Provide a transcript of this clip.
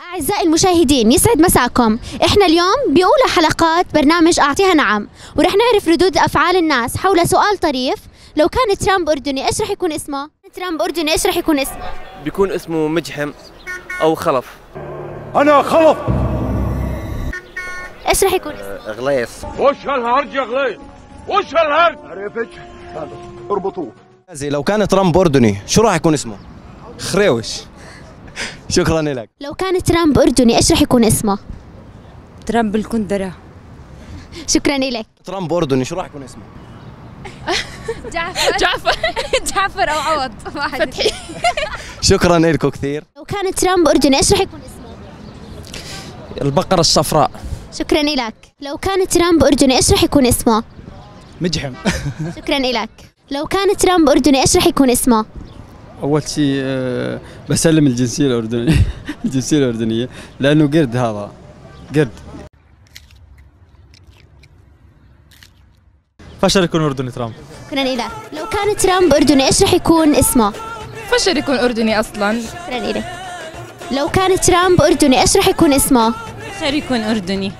أعزائي المشاهدين يسعد مساكم. إحنا اليوم بأولى حلقات برنامج أعطيها نعم ورح نعرف ردود أفعال الناس حول سؤال طريف. لو كان ترامب أردني إيش رح يكون اسمه؟ ترامب أردني إيش رح يكون اسمه؟ بيكون اسمه مجحم أو خلف. أنا خلف. إيش رح يكون اسمه؟ غليظ وش هالهرج يا غليظ وش هالهرج؟ عرفت اربطوه. لو كان ترامب أردني شو راح يكون اسمه؟ خريوش. شكرا لك. لو كان ترامب أردني إيش رح يكون اسمه؟ ترامب الكندرة. شكرا لك. ترامب أردني شو راح يكون اسمه؟ جعفر. جعفر. جعفر أو عوض. واحد. فتحي. شكرا لكم كثير. لو كان ترامب أردني إيش رح يكون اسمه؟ البقرة الصفراء. شكرا لك. لو كان ترامب أردني إيش رح يكون اسمه؟ مجحم. شكرا لك. لو كان ترامب أردني إيش رح يكون اسمه؟ أول شيء آه، بسلم الجنسية الأردنية الجنسية الأردنية لأنه قرد هذا قرد. فشل يكون أردني ترامب. شكرا لك لو كان ترامب أردني إيش رح يكون اسمه؟ فشل يكون أردني أصلا. شكرا لك لو كان ترامب أردني إيش رح يكون اسمه؟ خير يكون أردني.